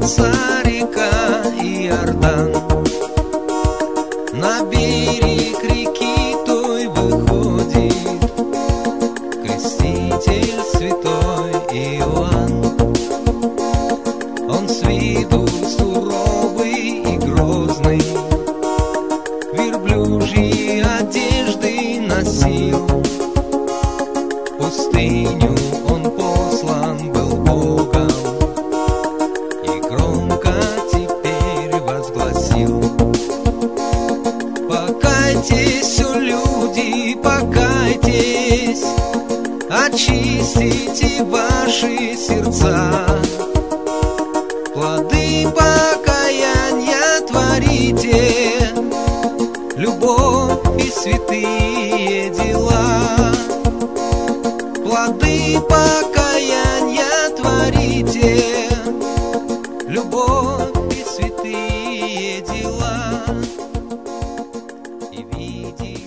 Струится река Иордан. На берег реки той выходит Креститель святой Иоанн. Он с виду суровый и грозный Верблюжьи одежды носил пустыню Покайтесь, люди, покайтесь, очистите ваши сердца. Плоды покаяния творите, любовь и святые дела. Плоды покаяния творите, любовь и святые дела. Gigi.